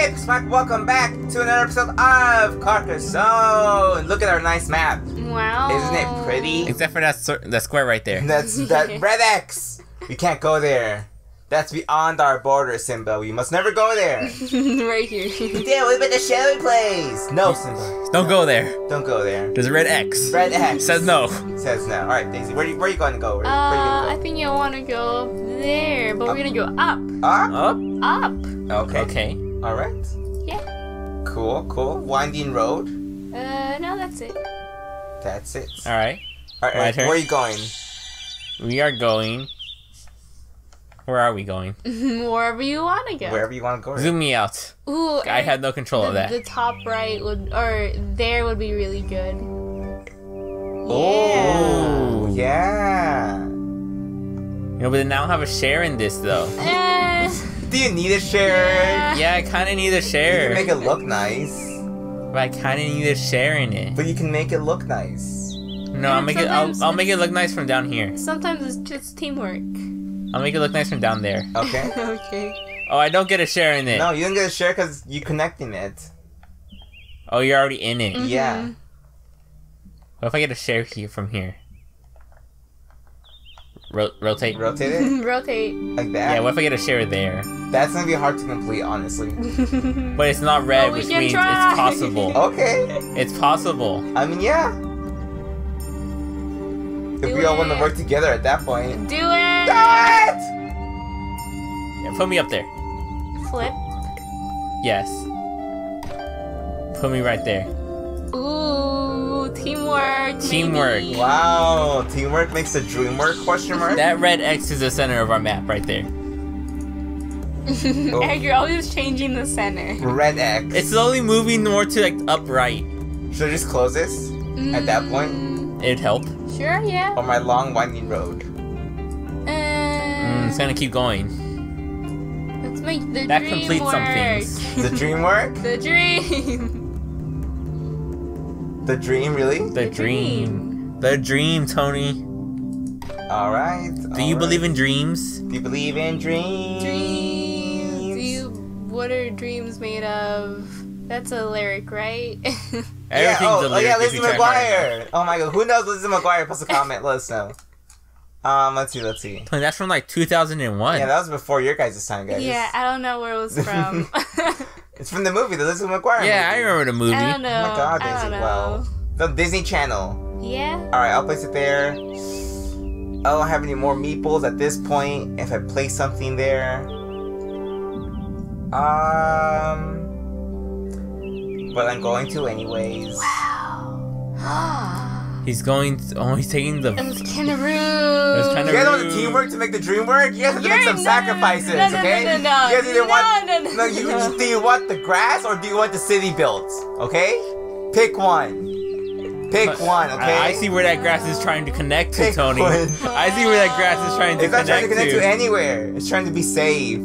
Hey, Smack, welcome back to another episode of Carcassonne. Look at our nice map. Wow. Isn't it pretty? Except for that cir- that square right there. That's that red X. We can't go there. That's beyond our border, Simba. We must never go there. right here. yeah, what about the Shelly place? No, Simba. Don't go there. Don't go there. There's a red X. Red X Says no. Says no. All right, Daisy. Where you, where you going to go? Where, Uh, where I you going think you want to go there, but we're gonna go up, to? Up. Up. up. Okay. Okay. All right. Yeah. Cool. Cool. Winding road. Uh, no, that's it. That's it. All right. All right. Eric. Where are you going? We are going. Where are we going? Wherever you want to go. Wherever you want to go. Zoom me out. Ooh, I had no control the, of that. The top right would, or there would be really good. Oh, Yeah. yeah. You know, but then I don't have a share in this though. Eh, Do you need a share? Yeah. Yeah, I kind of need a share. You share, can make it look nice, but I kind of need a share in it. but you can make it look nice. No, I'll make it. I'll, I'll make it look nice from down here. sometimes it's just teamwork. I'll make it look nice from down there. Okay. okay. Oh, I don't get a share in it. no, you don't get a share because you're connecting it. Oh, you're already in it. Mhm. Yeah. What if I get a share here from here? Ro- rotate. Rotate it Rotate. like that. Yeah, what if I get a share there? That's gonna be hard to complete, honestly. But it's not red, which means try. it's possible. Okay. It's possible. I mean, yeah. If Do we all want to work together at that point. Do it! Do it. it! Yeah, put me up there. Flip. Yes. Put me right there. Ooh, teamwork. Teamwork. maybe. Wow, teamwork makes the dream work? Question mark. That red X is the center of our map right there. Eric, you're always changing the center. Red X. It's slowly moving more to like upright. Should I just close this at that point Mm, It'd help. Sure, yeah. on my long winding road? Uh, Mm, it's gonna keep going. let's make the That dream completes work. some things. The dream work? the dream. The dream, really? The, dream. The dream, Tony. All right. Do you believe in dreams? Do you believe in dreams? Dreams. Do you? What are dreams made of? That's a lyric, right? Yeah, oh, a oh yeah, Lizzie you try hard enough. McGuire. Oh my god, who knows Lizzie McGuire? Post a comment, let us know. Um, let's see, let's see. Tony, that's from like 2001. Yeah, that was before your guys' time, guys. yeah, I don't know where it was from. It's from the movie, the Lizzie McGuire Yeah, I remember the movie. I don't know. Oh my god, I Daisy, don't wow. The Disney Channel. Yeah. Alright, I'll place it there. I don't have any more meeples at this point. If I place something there. Um. But I'm going to anyways. Wow. He's going. To, oh, he's taking the. it was kind of rude. was kinda You guys want the teamwork to make the dream work? You guys have to make You're- some no, sacrifices, no, no, okay? no, no, no. You guys either No, want, no, no, no, you, no. do you want the grass or do you want the city built? Okay? Pick one. Pick But one, okay? I, I see where that grass is trying to connect to, Pick Tony. one. I see where that grass is trying to connect. to. It's not trying to connect to anywhere. It's trying to be safe.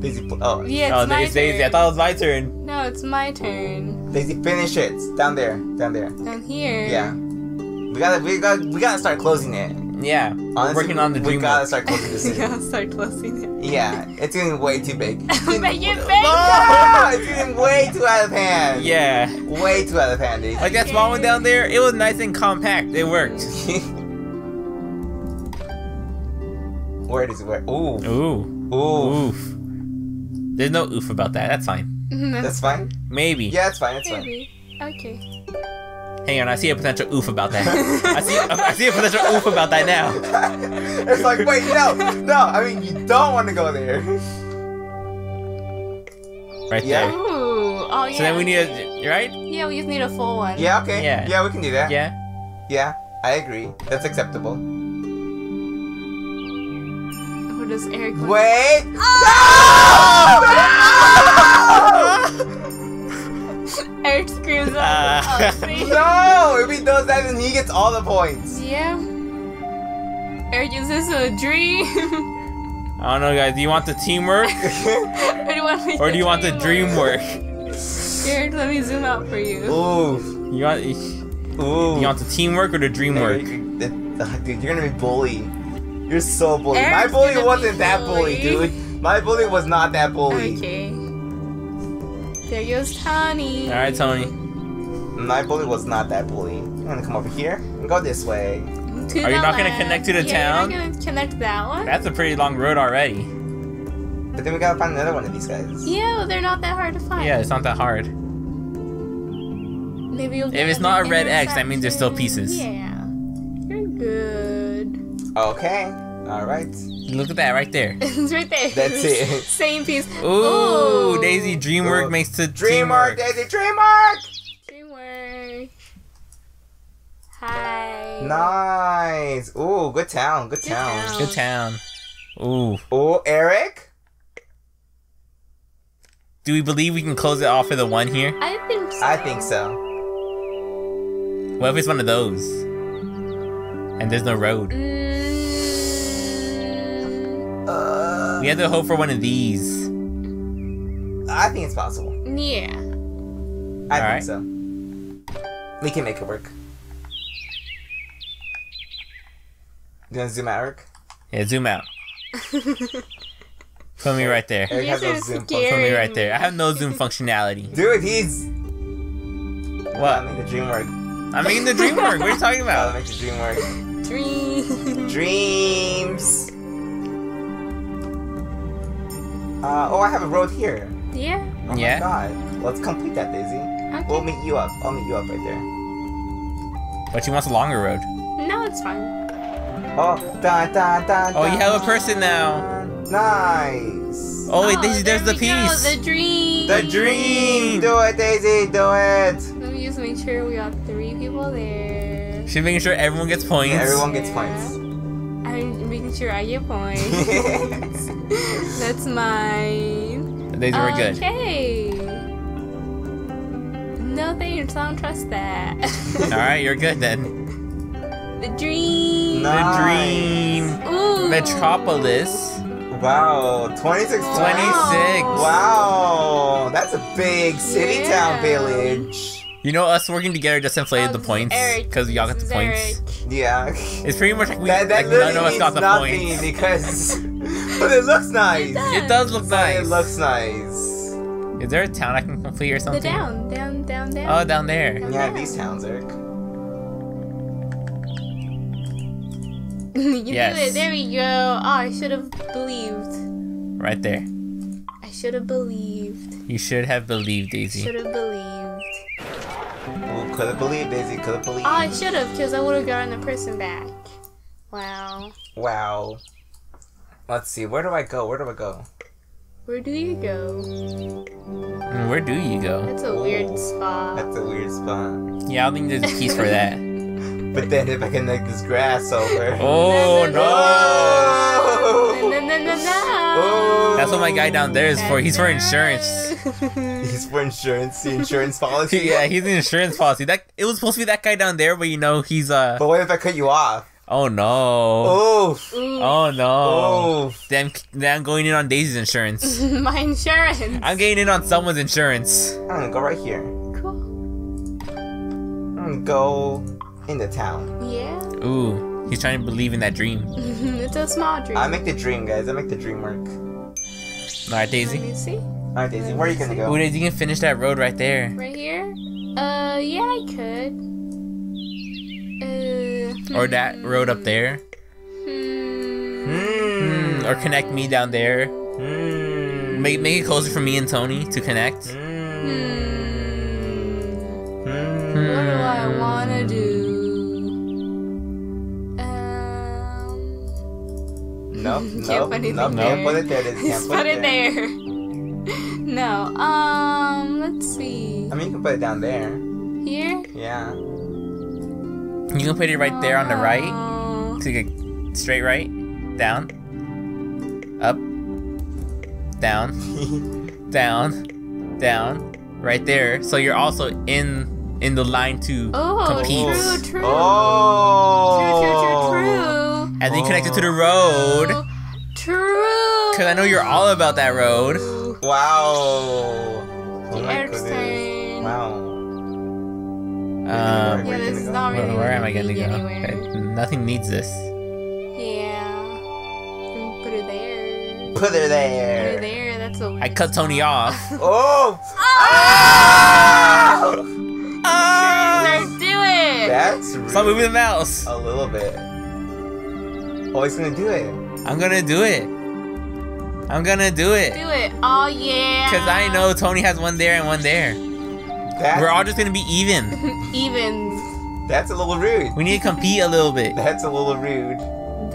Daisy, oh, Yeah, it's oh, my there's Daisy. I thought it was my turn. No, it's my turn. Daisy, finish it. Down there, down there. Down here. Yeah. We gotta, we gotta, we gotta start closing it. Yeah, we're working on the We gotta work. start closing the we gotta start closing it. yeah, it's getting way too big. Make it big. No, it's getting way too out of hand. Yeah, Way too out of hand, Daisy. like that small one down there. It was nice and compact. It worked. Where is it? Where? Ooh. Ooh, Ooh. oof. There's no oof about that. That's fine. That's fine? Maybe. Yeah, it's fine. It's fine. Maybe. Okay. Hang on, I see a potential oof about that. I see. I see a potential oof about that now. it's like, wait, no, no. I mean, you don't want to go there. Right Yeah. there. Ooh. Oh yeah. So then we need a right. Yeah, we just need a full one. Yeah, okay. Yeah. Yeah, we can do that. Yeah. Yeah, I agree. That's acceptable. Or does Eric? want- Wait. Oh! Eric Oh, no! If he does that, then he gets all the points. Yeah. Eric, is this a dream? I don't know, guys. Do you want the teamwork or do you want, me or do you want the dream work? Eric, let me zoom out for you. Ooh. You want Ooh. you want the teamwork or the dream work? Dude, dude, you're gonna be bully. You're so bully. My bully wasn't that bully, bully. dude. My bully was not that bully. Okay. There goes Tony. All right, Tony. My bully was not that bully. I'm gonna come over here and go this way. To Are you the not gonna connect to the yeah, town? You're not gonna connect that one. That's a pretty long road already. But then we gotta find another one of these guys. yeah, well, they're not that hard to find. Yeah, it's not that hard. Maybe you'll. If it's not a red X, that means there's still pieces. Yeah, you're good. Okay. All right. Look at that right there. it's right there. That's it. Same piece. Ooh, oh. Daisy, DreamWork Ooh. makes the Dreamwork, teamwork. Daisy, Dreamwork. Dreamwork. Hi. Nice. Ooh, good town. Good Good town. town. Good town. Ooh. Ooh, Eric. Do we believe we can close it off with a one here? I think so. I think so. What if it's one of those? And there's no road. Mm, Uh, We have to hope for one of these. I think it's possible. yeah. I Alright. think so. We can make it work. You gonna zoom out, Eric? Yeah, zoom out. Put me right there. Eric You has guys no zoom. Put me right there. I have no zoom functionality. Dude, he's. What? I What? make the dream work. I'm making the dream work. What are you talking Gotta about? make the dream work. Dream. Dreams. Uh, oh, I have a road here. yeah. Oh Yeah? my god. Let's complete that, Daisy. Okay. We'll meet you up. I'll meet you up right there. But she wants a longer road. no, it's fine. Oh, da da da. Oh, you have a person now. Nice. Oh, wait, Daisy, oh, there there's the we go, piece. The dream. The dream. Do it, Daisy. Do it. Let me just make sure we got three people there. She's making sure everyone gets points. Yeah, everyone gets points. I'm making sure I get points. That's mine. Daisy, we're good. Okay. No thanks, I don't trust that. All right, you're good then. the dream. No. The dream. Ooh. Metropolis. Wow, 26 26. Wow, that's a big city Yeah. town village. You know, us working together just inflated the points because y'all got the this points. Eric. Yeah. It's pretty much like we, that that like none literally of us means got the nothing points. because. but it looks nice. does. It does look nice. It looks nice. Is there a town I can complete or something? The something? down, down, down, down. Oh, down there. Yeah, these towns, Eric. you Yes. do it. There we go. Oh, I should have believed. Right there. I should have believed. You should have believed, Daisy. Should have believed. Ooh, could have believed, Daisy. Could have believed. Oh, I should have, because I would have gotten the person back. Wow. Wow. Let's see. Where do I go? Where do I go? Where do you go? Where do you go? That's a weird spot. That's a weird spot. Yeah, I don't think there's a piece for that. But then if I can make this grass over. Oh no! No, no, no, no, no. Oh! That's what my guy down there is for. He's for insurance. He's for insurance. The insurance policy. yeah, he's the insurance policy. That it was supposed to be that guy down there, but you know he's uh. But what if I cut you off? Oh no! Oh. Oh no! Oh. Then, then I'm going in on Daisy's insurance. my insurance. I'm getting in on someone's insurance. I'm gonna go right here. Cool. I'm gonna go into town. Yeah. Ooh, he's trying to believe in that dream. it's a small dream. I make the dream, guys. I make the dream work. All right, Let Daisy. me see. Alright, Daisy, where are you gonna go? Ooh, Daisy, you can finish that road right there. Right here? Uh, yeah, I could. Uh, Or that road up there. Hmm. Hmm. Hmm, or connect me down there. Hmm. Make, make it closer for me and Tony to connect. Hmm. Hmm. Hmm. What do I wanna do? Nope, Can't nope, put anything nope, there. can't put it there. Daisy, Can't Just put it there. no. Um. Let's see. I mean, you can put it down there. Here. Yeah. You can put it right there on the right. To get straight right. Down. Up. Down. Down. Down. Right there. So you're also in in the line to Oh, compete. true, true. Oh. True, true, true, true. And then you connect it to the road. True. Cause I know you're all about that road. Wow. Oh The my Eric's goodness. turn. Wow. Um, Yeah, Where you this is gonna not go? really where, where am I gonna go? Okay, Nothing needs this. Yeah. Put it there. Put her Put there. there. That's That's a weird I cut Tony off. Oh! Ah! Ah! Sir, do it. That's rude. Stop moving the mouse. A little bit. Oh, he's gonna do it. I'm gonna do it. I'm gonna do it. Do it. Oh yeah. Cause I know Tony has one there and one there. That, We're all just gonna be even. Even. that's a little rude. We need to compete a little bit. That's a little rude.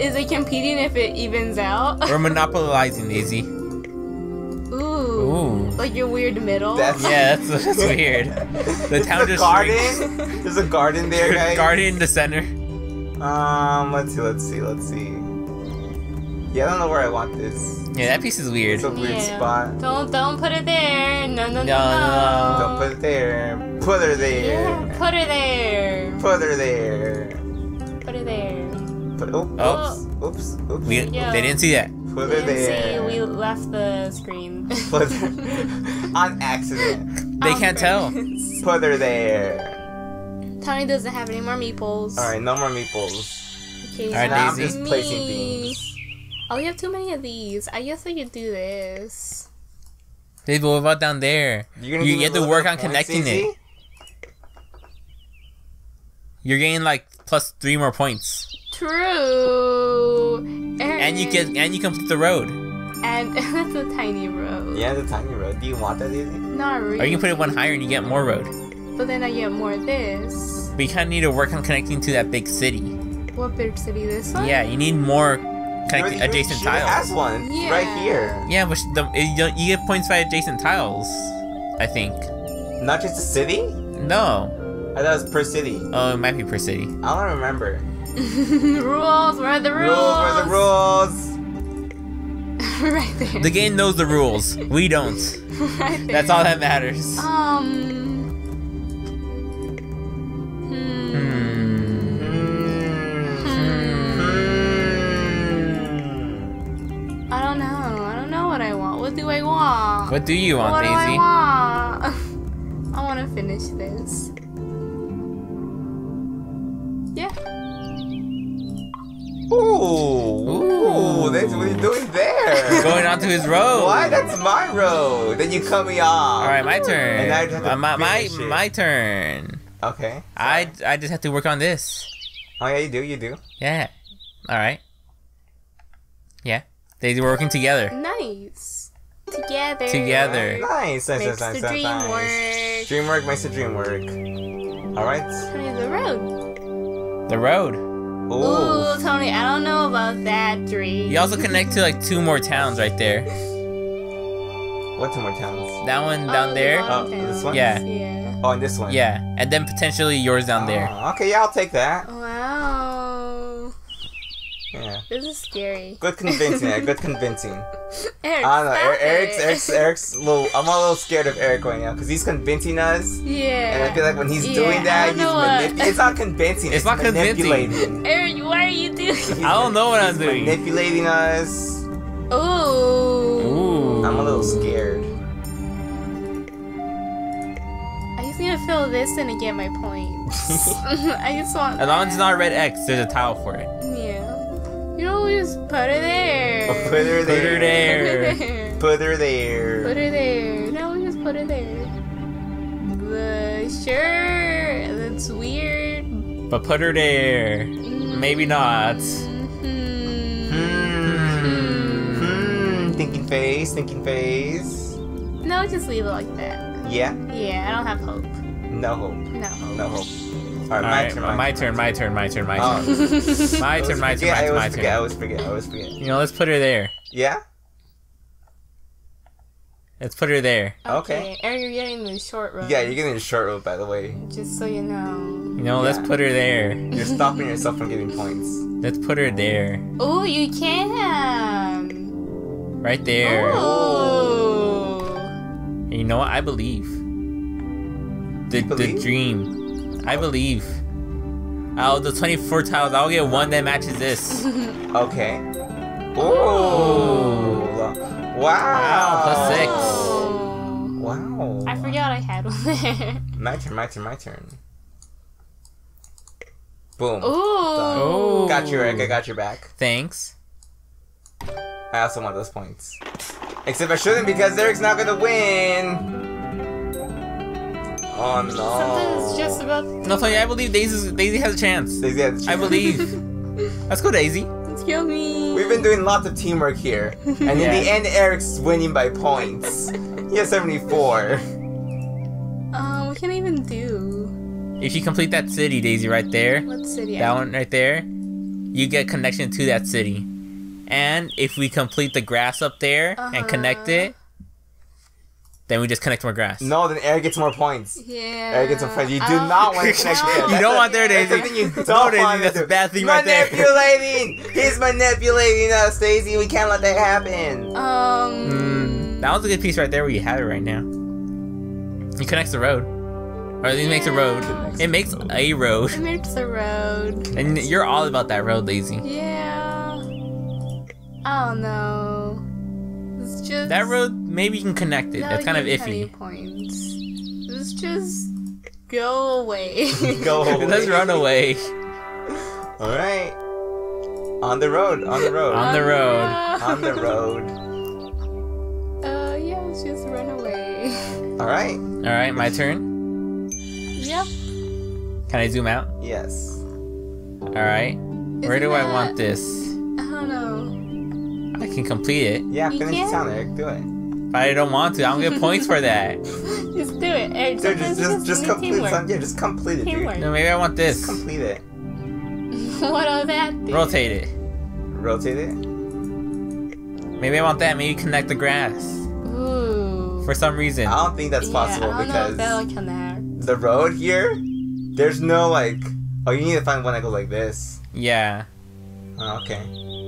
Is it competing if it evens out? We're monopolizing, Daisy. Ooh. Ooh. Like your weird middle. That's Yeah, that's, that's weird. The There's town a just garden. There's a garden there, guys. Guardian in the center. Um, let's see, let's see, let's see. Yeah, I don't know where I want this. Yeah, that piece is weird. It's a weird Yeah. spot. Don't don't put it there. No no no. No, no, Don't put it there. Put her there. Yeah, put her there. Put her there. Put her there. Put, oh, Oh. oops, oops, oops. We, Yeah. They didn't see that. Put her Didn't see, we left the screen. Put her on accident. They can't tell. Put her there. Tony doesn't have any more meeples. All right, no more meeples. Okay, Alright, now I'm just placing me. things. Oh, you have too many of these. I guess I could do this. They what about down there? You're gonna You give get to work on of connecting Daisy? it. You're getting like plus three more points, True. and you get and you complete the road. And that's a tiny road. Yeah, the tiny road. Do you want that, Daisy? Not really. Or you can put it one higher and you get more road. But then I get more of this. But you kind of need to work on connecting to that big city. What big city? This one? Yeah, you need more connecting You- you- adjacent she has tiles. one Yeah. right here. Yeah, but the, you, you get points by adjacent tiles. I think. Not just a city. No. I thought it was per city. Oh, it might be per city. I don't remember. rules. Where are the rules? Rules were the rules. right there. The game knows the rules. We don't. right there. That's all that matters. Um. What do you want, what do I Daisy? want? I want to finish this. Yeah. Ooh. Ooh. That's what you doing there. Going onto his road. Why? That's my road. Then you cut me off. All right, my turn. And I just have to Uh, my my, it. my turn. Okay. I I just have to work on this. Oh yeah, you do. You do. Yeah. All right. Yeah. They were working together. Nice. Together. Together. Nice. Nice. Makes nice. the nice, dream nice. work. Dream work makes the dream work. All right. Tony, the road. The road. Ooh. Ooh, Tony, I don't know about that dream. You also connect to like two more towns right there. What two more towns? That one oh, down the there. bottom Oh, this one? Yeah. Yeah. Oh, and this one. Yeah, and then potentially yours down there. Oh, okay, yeah, I'll take that. Wow. Yeah. This is scary. Good convincing. yeah, good convincing. Eric, I don't know. Er- Eric's, it. Eric's, Eric's little. I'm a little scared of Eric right now because he's convincing us, Yeah. and I feel like when he's Yeah, doing that, he's know what- manipulating. It's not convincing. It's not convincing. manipulating. Eric, why are you doing? He's I don't know what I'm he's doing. Manipulating us. Ooh. Ooh. I'm a little scared. I just need to fill this in to get my points. I just want. As long as it's not red X, there's a tile for it. Just put her there. Put her there. Put her there. Put her there. Put her there. No, we just put her there. The sure. That's weird. But put her there. Maybe not. Mhm. Hmm. Hmm. Thinking face. Thinking face. No, just leave it like that. Yeah. Yeah, I don't have hope. No hope. No hope. No hope. All right, All oh. my turn. my, turn, my turn, my turn, my turn. My I always turn, my turn, my turn, always my forget. I always forget. I always forget. You know, let's put her there. Yeah. Let's put her there. Okay. Eric, you're getting the short road. Yeah, you're getting a short road, by the way. Just so you know. You know, let's put her there. You're stopping yourself from getting points. Let's put her there. Oh, you can. Right there. Oh. And you know what? I believe. The, You the dream. I believe. Out of the 24 tiles, I'll get one that matches this. Okay. Oh. Wow. Wow, plus six. Oh. Wow. I forgot I had one there. My turn. My turn. My turn. Boom. Ooh. Oh. Got you, Eric. I got your back. Thanks. I also want those points. Except I shouldn't because Eric's not gonna win. Oh no. Sometimes it's just about. No, Tony, I believe Daisy Daisy has a chance. Daisy has a I chance. I believe. Let's go, Daisy. It's yummy. We've been doing lots of teamwork here, and in the end, Eric's winning by points. He has 74. Uh, what can I even do? If you complete that city, Daisy, right there, What city? that one right there, you get connection to that city. And if we complete the grass up there and connect Uh-huh. it, then we just connect more grass. No, then Eric gets more points. Yeah. Eric gets some friends. You do I'll- not want to connect with him. You don't want there, Daisy. the thing you No, don't Daisy, want to that's do. a bad thing right there. Manipulating! He's manipulating us, Daisy. We can't let that happen. Um. Mm, that was a good piece right there where you have it right now. It connects the road. Or it makes a road. It makes a road. It makes a road. And you're all about that road, Daisy. Yeah. I don't know. It's just That road, maybe you can connect it. That'll That's kind of iffy. Points. Let's just go away. Go away. Let's run away. Alright. On the road, on the road. On the road. on the road. Uh, yeah, let's just run away. Alright. Alright, my turn. yep. Can I zoom out? Yes. Alright. Where Isn't do I want this? I don't know. I can complete it. Yeah, You finish the can. town, Eric. Do it. But I don't want to. I don't get points for that. Just do it. Eric, Dude, sometimes just, just, just complete teamwork. some. Yeah, just complete it, dude. No, maybe I want Just this. complete it. what of that? do? Rotate it. Rotate it. Maybe I want that. Maybe connect the grass. Ooh. For some reason. I don't think that's yeah, possible I don't know if because connect. the road here, there's no like. Oh, you need to find one that goes like this. Yeah. Oh, okay.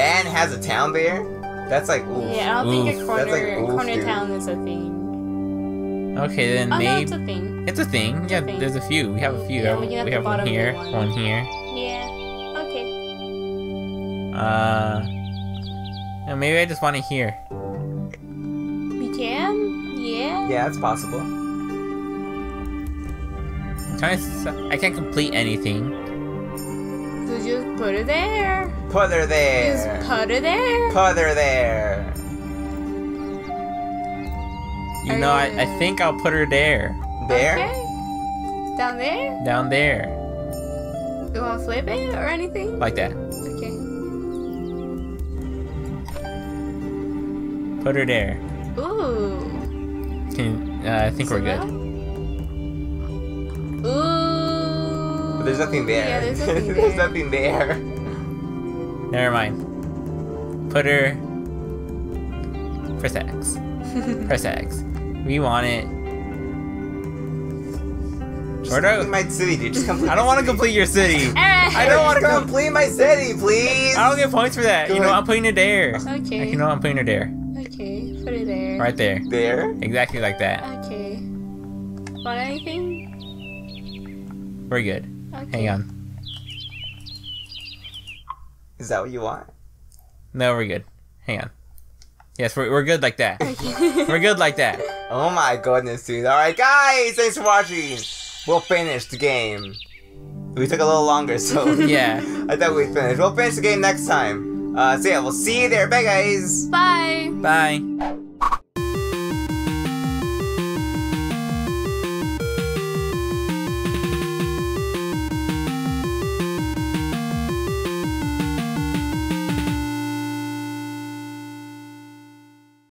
And has a town there. That's like ooh. Yeah, I don't think Oof. a That's like corner oof, corner dude. town is a thing. Okay, then Oh no, maybe. it's a thing. It's a thing. Yeah, a thing. there's a few. We have a few. Yeah, we have we have one here, one. one here. Yeah. Okay. Uh, and maybe I just want it here. We can. Yeah. Yeah, it's possible. I'm trying to. s- I can't complete anything. So just put it there. Put her there. Just put it there. Put her there. You know, I, I think I'll put her there, There. Okay. Down there. down there, You want to flip it or anything? like that. Okay. Put her there. Ooh. Can uh, I think we're good. Ooh. But there's nothing there. Yeah, there's nothing there. there's nothing there. Never mind. Put her. Press X. Press X. We want it. Just Where do- complete my city, dude. Just complete. I don't want to complete your city. Alright. I don't wanna complete my city, please. I don't get points for that. Go You know, ahead. I'm putting it there. Okay. You know, I'm putting her there. Okay. Put it there. Right there. There. Exactly like that. Okay. Want anything? We're good. Okay. Hang on. Is that what you want? No, we're good. Hang on. Yes, we're, we're good like that. we're good like that. Oh my goodness, dude. Alright, guys, thanks for watching. We'll finish the game. We took a little longer, so. Yeah. I thought we'd finish. We'll finish the game next time. Uh, so yeah, we'll see you there. Bye, guys. Bye. Bye.